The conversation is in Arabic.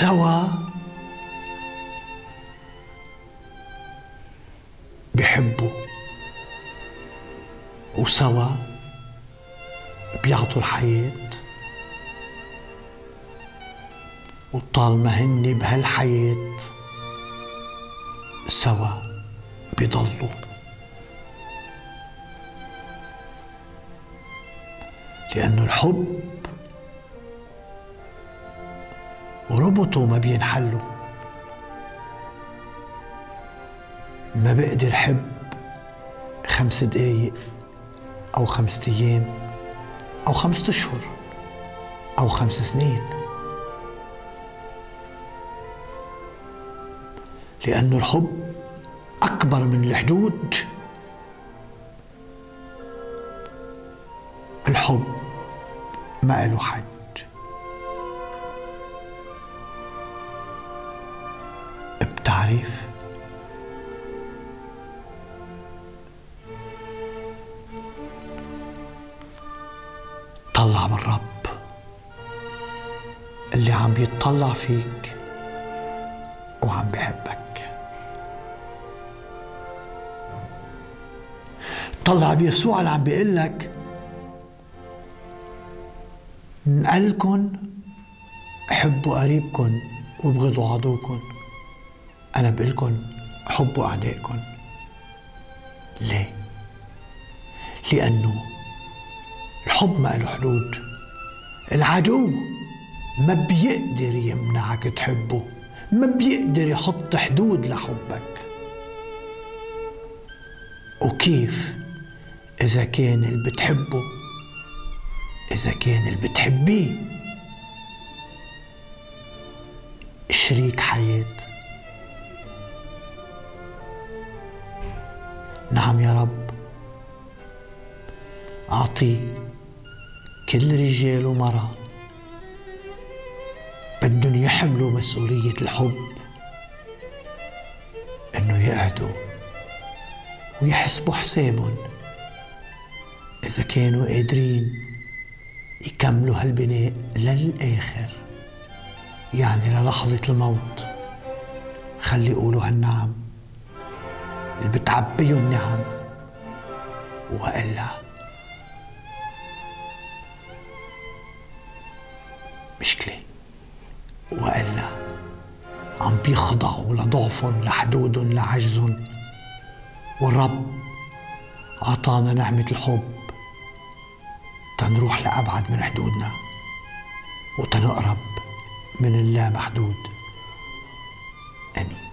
سوا. بيحبوا وسوا. بيعطوا الحياة. وطالما هن بهالحياة. سوا. بيضلوا لأنه الحب وربطه ما بينحلوا ما بقدر حب خمس دقايق أو خمسة أيام أو خمسة أشهر أو خمس سنين. لأنه الحب أكبر من الحدود. الحب ما له حد. بتعرف طلع من الرب اللي عم بيطلع فيك وعم بحبك طلع بيسوع اللي عم بيقول لك نقلكن حبوا قريبكن وابغضوا عدوكن أنا بقلكن حبوا أعدائكن. ليه؟ لأنه الحب ما له حدود. العدو ما بيقدر يمنعك تحبه ما بيقدر يحط حدود لحبك. وكيف؟ إذا كان اللي بتحبه إذا كان اللي بتحبيه. شريك حياة. نعم يا رب. أعطيه كل رجال ومرأة بدهم يحملوا مسؤولية الحب إنه يقعدوا ويحسبوا حسابهم. إذا كانوا قادرين يكملوا هالبناء للآخر يعني للحظة الموت خلي يقولوا هالنعم. اللي بتعبيهم نعم وإلا مشكلة وإلا عم بيخضعوا لضعفهم لحدودهم لعجزهم. والرب عطانا نعمة الحب. تنروح لأبعد من حدودنا. وتنقرب من اللامحدود. آمين.